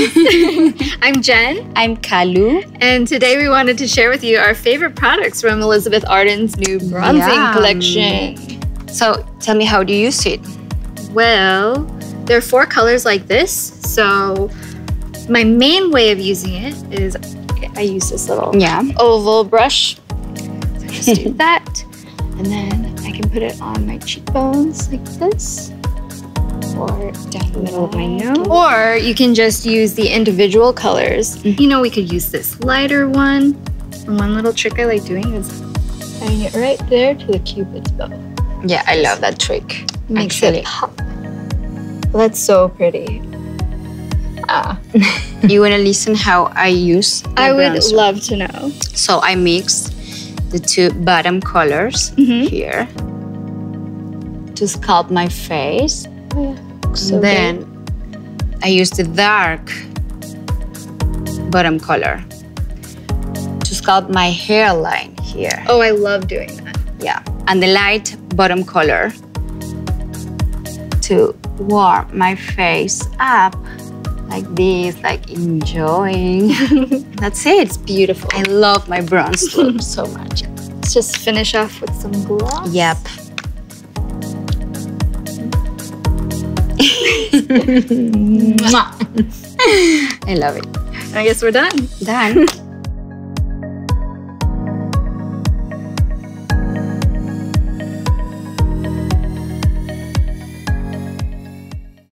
I'm Jen, I'm Calu. and today we wanted to share with you our favorite products from Elizabeth Arden's new bronzing collection. So tell me, how do you use it? Well, there are four colors like this. So, my main way of using it is I use this little Yeah. oval brush. So just do that, and then I can put it on my cheekbones like this, or down the middle of my nose. Or you can just use the individual colors. You know, we could use this lighter one. And one little trick I like doing is tying it right there to the cupid's bow. Yeah, I love that trick. Makes actually. it pop. That's so pretty. Ah, you wanna listen how I use? I would love to know. So I mix the two bottom colors Mhm. here to sculpt my face. So then I use the dark bottom color to sculpt my hairline here. Oh, I love doing that. Yeah. And the light bottom color to warm my face up like this, like enjoying. That's it. It's beautiful. I love my bronze look so much. Let's just finish off with some gloss. Yep. I love it. I guess we're done. Done.